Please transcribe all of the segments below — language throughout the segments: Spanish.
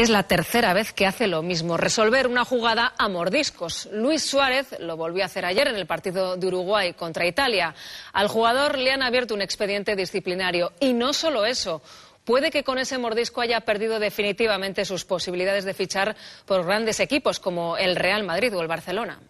Es la tercera vez que hace lo mismo, resolver una jugada a mordiscos. Luis Suárez lo volvió a hacer ayer en el partido de Uruguay contra Italia. Al jugador le han abierto un expediente disciplinario. Y no solo eso. Puede que con ese mordisco haya perdido definitivamente sus posibilidades de fichar por grandes equipos como el Real Madrid o el Barcelona.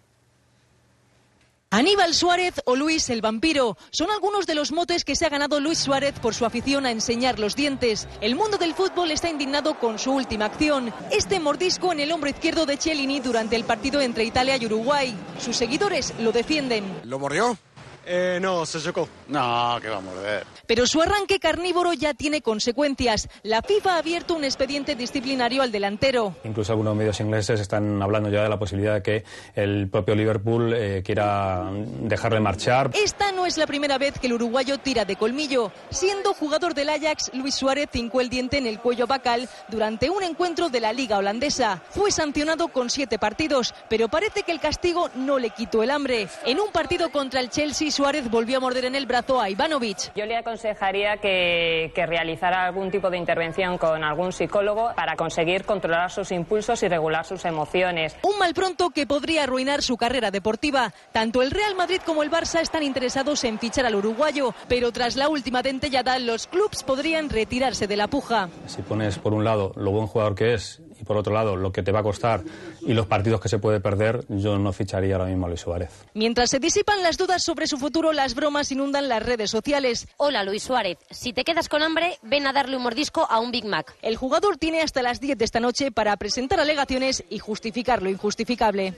Aníbal Suárez o Luis el vampiro son algunos de los motes que se ha ganado Luis Suárez por su afición a enseñar los dientes. El mundo del fútbol está indignado con su última acción, este mordisco en el hombro izquierdo de Cellini durante el partido entre Italia y Uruguay. Sus seguidores lo defienden. ¿Lo mordió? Eh, no, se chocó. No, que va a morder. Pero su arranque carnívoro ya tiene consecuencias. La FIFA ha abierto un expediente disciplinario al delantero. Incluso algunos medios ingleses están hablando ya de la posibilidad de que el propio Liverpool eh, quiera dejarle marchar. Esta no es la primera vez que el uruguayo tira de colmillo. Siendo jugador del Ajax, Luis Suárez cincó el diente en el cuello bacal durante un encuentro de la liga holandesa. Fue sancionado con siete partidos, pero parece que el castigo no le quitó el hambre. En un partido contra el Chelsea, Suárez volvió a morder en el brazo a Ivanovic. Yo le aconsejaría que, que realizara algún tipo de intervención con algún psicólogo para conseguir controlar sus impulsos y regular sus emociones. Un mal pronto que podría arruinar su carrera deportiva. Tanto el Real Madrid como el Barça están interesados en fichar al uruguayo, pero tras la última dentellada, los clubes podrían retirarse de la puja. Si pones por un lado lo buen jugador que es y por otro lado lo que te va a costar y los partidos que se puede perder, yo no ficharía ahora mismo a Luis Suárez. Mientras se disipan las dudas sobre su futuro, las bromas inundan las redes sociales. Hola Luis Suárez, si te quedas con hambre, ven a darle un mordisco a un Big Mac. El jugador tiene hasta las 10 de esta noche para presentar alegaciones y justificar lo injustificable.